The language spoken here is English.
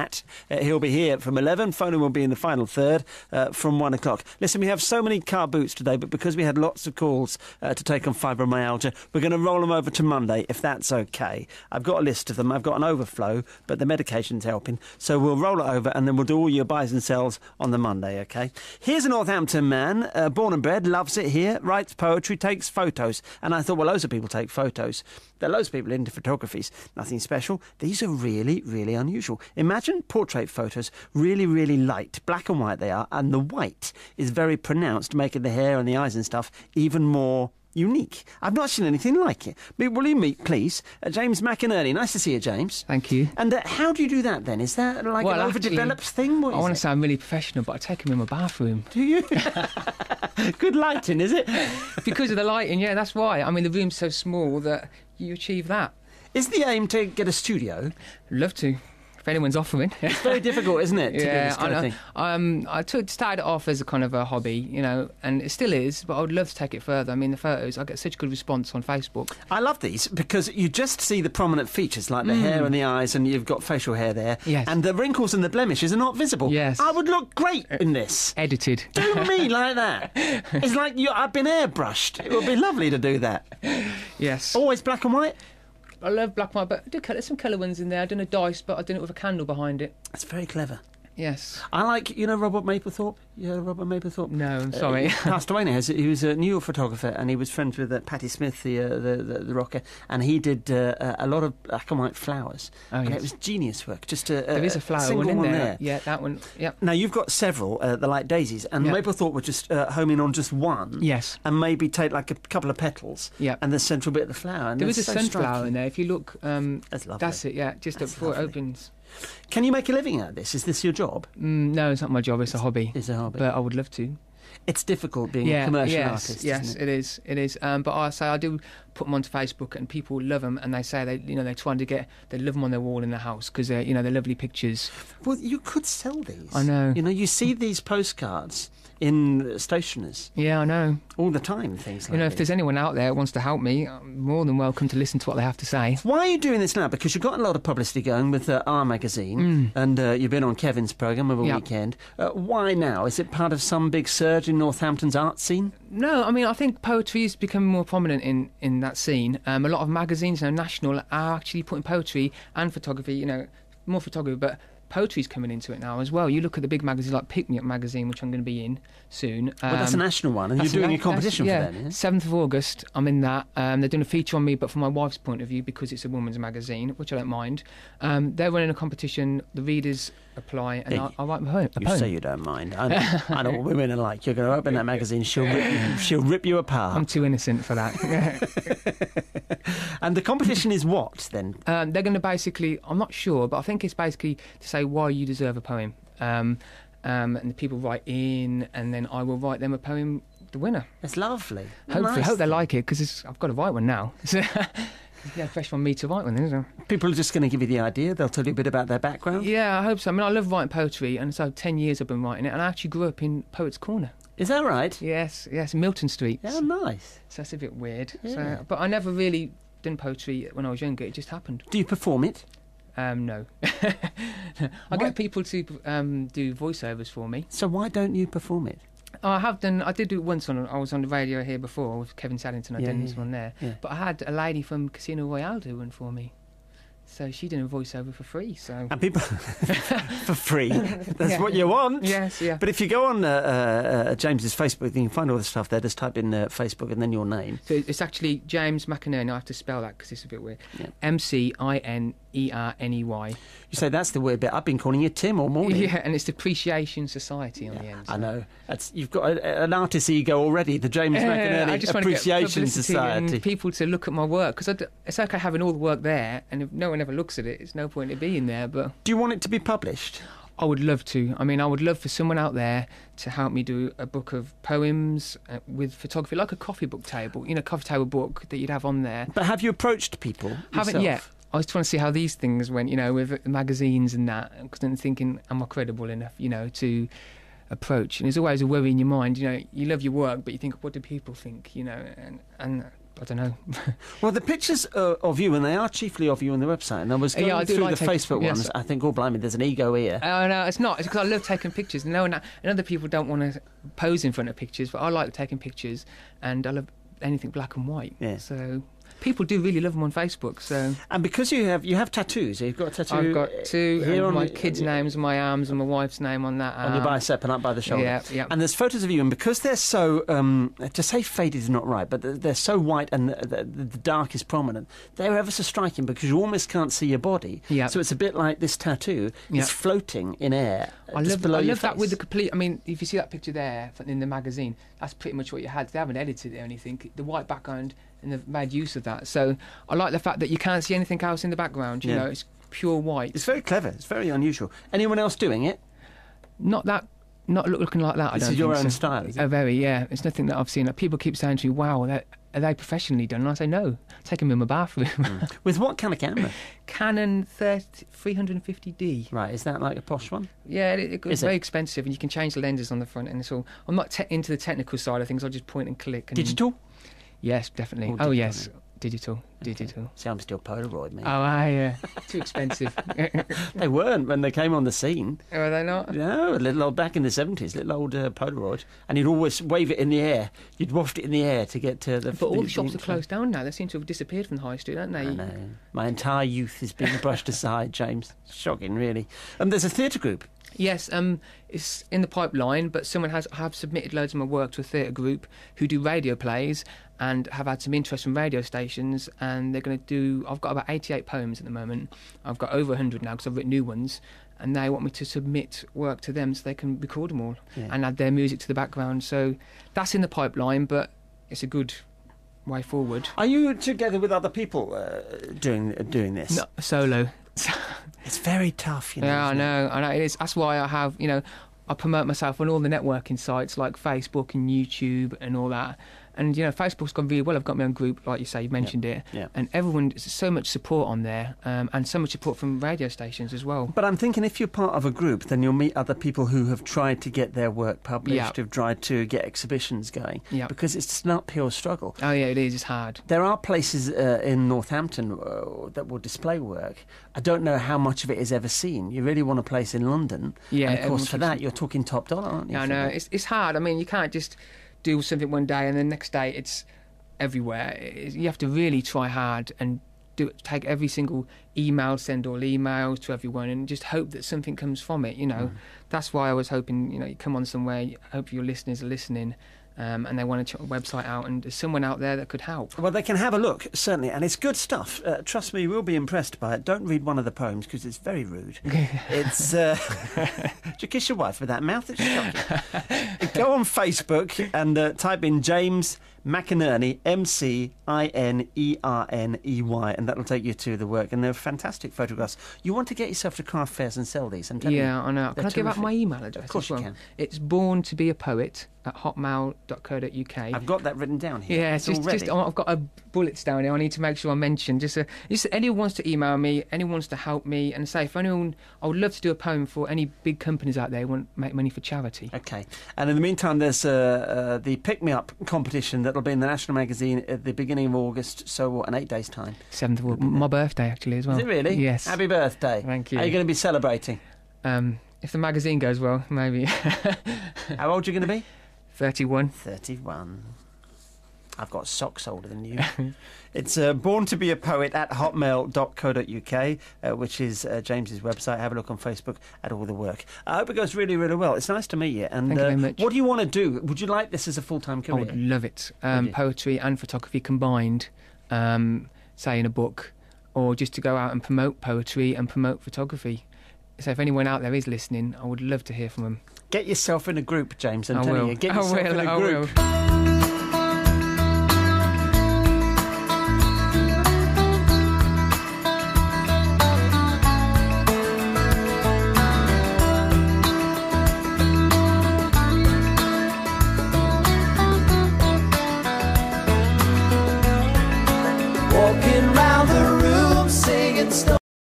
Matt. Uh, he'll be here from 11. Phoning will be in the final third uh, from 1 o'clock. Listen, we have so many car boots today, but because we had lots of calls uh, to take on fibromyalgia, we're going to roll them over to Monday, if that's okay. I've got a list of them. I've got an overflow, but the medication's helping. So we'll roll it over and then we'll do all your buys and sells on the Monday, okay? Here's a Northampton man, uh, born and bred, loves it here, writes poetry, takes photos. And I thought, well, loads of people take photos. There are loads of people into photographies. Nothing special. These are really, really unusual. Imagine portrait photos, really, really light, black and white they are, and the white is very pronounced, making the hair and the eyes and stuff even more unique. I've not seen anything like it. But will you meet, please, uh, James McInerney? Nice to see you, James. Thank you. And uh, how do you do that then? Is that like Well, an actually, overdeveloped thing? What I want to sound really professional, but I take them in my bathroom Do you? Good lighting, is it? because of the lighting. Yeah, that's why. I mean, the room's so small that you achieve that. Is the aim to get a studio? Love to, if anyone's offering. It's very difficult, isn't it, yeah, I kind of know. thing? Um, I took started it off as a kind of a hobby, you know, and it still is. But I would love to take it further. I mean, the photos, I get such a good response on Facebook. I love these because you just see the prominent features like the hair and the eyes, and you've got facial hair there. Mm. Yes. And the wrinkles and the blemishes are not visible. Yes. I would look great in this. Edited. Do me like that. It's like you, I've been airbrushed. It would be lovely to do that. yes. Always black and white. I love black and white, but I do colour, some colour ones in there. I've done a dice, but I've done it with a candle behind it. That's very clever. Yes. I like, you know, Robert Mapplethorpe. You know Robert Mapplethorpe. No, I'm Uh, sorry. he passed away now. He was- a New York photographer, and he was friends with uh, Patti Smith, the, uh, the, the the rocker, and he did uh, uh, a lot of black and white flowers. Oh, and it was genius work. Just a, there is a flower single one in there. there. Yeah, that one. Yeah. Now you've got several, uh, the light daisies, and Yeah. Mapplethorpe would just uh, home in on just one. Yes. And maybe take like a couple of petals. Yeah. And the central bit of the flower. And There was a so sunflower in there. If you look, um, That's lovely. that's it. Yeah, just That's before lovely. it opens. Can you make a living out of this? Is this your job? Mm, no, it's not my job. It's a hobby. It's a hobby. But I would love to. it's difficult being yeah, a commercial yes, artist. yes, isn't it? it is. It is. Um, but I say I do put them onto Facebook, and people love them, and they say they, you know, they're trying to get, they love them on their wall in their house because they're, you know, they're lovely pictures. Well, you could sell these. I know. You know, you see these postcards in stationers Yeah, I know. all the time. Things like You know, if this. there's anyone out there that wants to help me, I'm more than welcome to listen to what they have to say. Why are you doing this now? Because you've got a lot of publicity going with uh, our magazine, and uh, you've been on Kevin's program over a Mm. Yeah. weekend. Uh, why now? Is it part of some big surge in Northampton's art scene? No, I mean I think poetry is becoming more prominent in in that scene. Um, a lot of magazines, you know, national, are actually putting poetry and photography. You know, more photography, but poetry's coming into it now as well. You look at the big magazines like Pick Me Up magazine, which I'm going to be in soon. well, that's a Um, national one, and you're doing a that's- competition yeah, for them. Yeah? Seventh of August, I'm in that. Um, they're doing a feature on me, but from my wife's point of view, because it's a woman's magazine, which I don't mind. Um, they're running a competition. The readers apply, and Yeah, I, I write a poem. You say you don't mind. I know, I know what women are like. You're going to open that magazine, she'll rip you, she'll rip you apart. I'm too innocent for that. and the competition is what then? um, they're going to basically, I'm not sure, but I think it's basically to say why you deserve a poem. Um, um, and the people write in, and then I will write them a poem, the winner. It's lovely. Hopefully, Nice. hope they like it because I've got to write one now. yeah, fresh from me to write one, isn't it? People are just going to give you the idea. They'll tell you a bit about their background. Yeah, I hope so. I mean, I love writing poetry, and so 10 years I've been writing it, and I actually grew up in Poets' Corner. Is that right? Yes, yes, Milton Street. Yeah, nice. So that's a bit weird. Yeah. So, but I never really done poetry when I was younger, it just happened. Do you perform it? Um, no. I get people to um, do voiceovers for me. So why don't you perform it? Oh, I have done. I did do it once on. I was on the radio here before with Kevin Saddington. I Yeah, done yeah, this one there. yeah. But I had a lady from Casino Royale do one for me. So she did a voiceover for free. So And people for free. That's Yeah. what you want. yes, yeah. But if you go on uh, uh, uh, James's Facebook, you can find all the stuff there. Just type in uh, Facebook and then your name. So it's actually James McInerney. I have to spell that because it's a bit weird. M C I N E R N E Y. You say that's the weird bit. I've been calling you Tim all morning. Yeah, and it's Depreciation Society on the end. I know. That's, you've got a, an artist ego already. The James Yeah, McInerney I just want to get Appreciation Society. and people to look at my work because it's okay having all the work there, and if no one ever looks at it, it's no point in being there. But Do you want it to be published? I would love to. I mean, I would love for someone out there to help me do a book of poems uh, with photography, like a coffee book table, you know, coffee table book that you'd have on there. But have you approached people? Haven't yourself? yet. I was trying to see how these things went, you know, with magazines and that, because I'm thinking, am I credible enough, you know, to approach? And there's always a worry in your mind, you know, you love your work, but you think, what do people think, you know, and and I don't know. Well, the pictures uh, of you, and they are chiefly of you on the website, and I was Yeah, I through like the Facebook yes. ones. I think, oh, blimey, there's an ego here. Oh no, it's not. It's because I love taking pictures. No one, and other people don't want to pose in front of pictures, but I like taking pictures, and I love anything black and white. Yeah. So people do really love them on Facebook. So And because you have you have tattoos, you've got a tattoo. I've got two, here on my the- kids' names, my arms, and my wife's name on that. Arm. on your bicep and up by the shoulder. Yeah, yeah. And there's photos of you, and because they're so um, to say faded is not right, but they're- so white and the, the, the dark is prominent. They're ever so striking because you almost can't see your body. Yeah. So it's a bit like this tattoo Yeah. is floating in air. I love, I love that with the complete. I mean, if you see that picture there in the magazine, that's pretty much what you had. They haven't edited it or anything. The white background, and they've made use of that. So I like the fact that you can't see anything else in the background. You Yeah. know, it's pure white. It's very clever. It's very unusual. Anyone else doing it? not that, not looking like that. I This don't is your own so. style, is? Oh, very, yeah. It's nothing that I've seen. People keep saying to me, "Wow, that, are they professionally done?" And I say, "No, take them in my bathroom." Mm. With what kind of camera? Canon 30, 350D. right, is that like a posh one? Yeah, it, it- Is it's it? very expensive, and you can change the lenses on the front, and it's all. I'm not te- into the technical side of things. I just point and click. And, Digital? Yes, definitely. Oh yes, digital, digital. See, I'm still Polaroid, man. Oh, I uh, too expensive. They weren't when they came on the scene. Are they not? No, a little old back in the seventies, little old uh, Polaroid, and you'd always wave it in the air. You'd waft it in the air to get to the. But all the shops are closed down now. They seem to have disappeared from the high street, don't they? I know. My entire youth is being brushed aside, James. Shocking, really. Um, there's a theatre group. Yes, um, it's in the pipeline, but someone has have submitted loads of my work to a theatre group who do radio plays and have had some interest from radio stations, and they're going to do. I've got about 88 poems at the moment. I've got over 100 now because I've written new ones, and they want me to submit work to them so they can record them all Yeah. and add their music to the background. So that's in the pipeline, but it's a good way forward. Are you together with other people uh, doing doing this? No, solo. It's very tough, you know. Yeah, I isn't it? know. I know. It is. That's why I have, you know, I promote myself on all the networking sites like Facebook and YouTube and all that. And you know, Facebook's gone really well. I've got my own group, like you say, you mentioned it, yeah. and everyone so much support on there, um, and so much support from radio stations as well. But I'm thinking if you're part of a group, then you'll meet other people who have tried to get their work published, Yeah. who've tried to get exhibitions going. Yeah. Because it's an uphill struggle. Oh yeah, it is. It's hard. There are places uh, in Northampton uh, that will display work. I don't know how much of it is ever seen. You really want a place in London. Yeah, And of course, for that, you're talking top dollar, aren't you? I for know it's it's hard. I mean, you can't just do something one day and the next day it's everywhere. It- you have to really try hard and do take every single email, send all emails to everyone, and just hope that something comes from it. You know, hmm. that's why I was hoping. You know, you come on somewhere. I hope your listeners are listening. Um, and they want to check the website out, and there's someone out there that could help. Well, they can have a look, certainly, and it's good stuff. Uh, trust me, you will be impressed by it. Don't read one of the poems because it's very rude. it's. Uh, you kiss your wife with that mouth? It's shocking. Go on Facebook and uh, type in James McInerney, M C I N E R N E Y, and that'll take you to the work. And they're fantastic photographs. You want to get yourself to craft fairs and sell these. I'm telling you. Yeah, I know. Can I give out my email address? Of course as you can. It's born to be a poet at hotmail.co.uk. I've got that written down here. Yeah, it's just, already. just I've got a bullets down here. I need to make sure I mention. Just, uh just anyone wants to email me, anyone wants to help me, and say if anyone, I would love to do a poem for any big companies out there who want to make money for charity. Okay. And in the meantime, there's uh, uh, the Pick Me Up competition that'll be in the National Magazine at the beginning of August, so what, in eight days' time. Seventh of August, my birthday actually as well. Is it really? Yes. Happy birthday. Thank you. Are you going to be celebrating? Um, if the magazine goes well, maybe How old are you going to be? thirty-one. 31. I've got socks older than you. it's uh, born to be a poet at hotmail.co.uk, uh, which is uh, James's website. Have a look on Facebook at all the work. I hope it goes really, really well. It's nice to meet you. And Thank you uh, very much. what do you want to do? Would you like this as a full time career? I would love it. Um, poetry and photography combined, um, say in a book, or just to go out and promote poetry and promote photography. So if anyone out there is listening, I would love to hear from them. Get yourself in a group, James. I'm I telling will. you. Get I yourself will. in a I group.